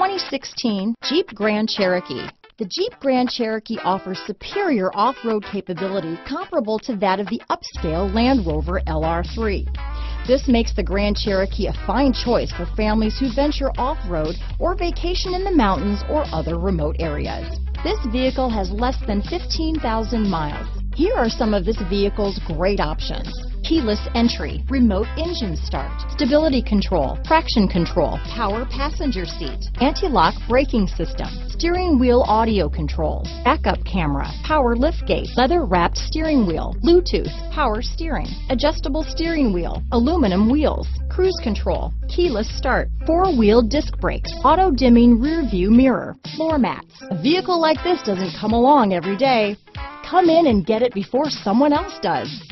2016 Jeep Grand Cherokee. The Jeep Grand Cherokee offers superior off-road capability comparable to that of the upscale Land Rover LR3. This makes the Grand Cherokee a fine choice for families who venture off-road or vacation in the mountains or other remote areas. This vehicle has less than 15,000 miles. Here are some of this vehicle's great options keyless entry, remote engine start, stability control, traction control, power passenger seat, anti-lock braking system, steering wheel audio controls, backup camera, power liftgate, leather wrapped steering wheel, Bluetooth, power steering, adjustable steering wheel, aluminum wheels, cruise control, keyless start, four-wheel disc brakes, auto dimming rear view mirror, floor mats. A vehicle like this doesn't come along every day. Come in and get it before someone else does.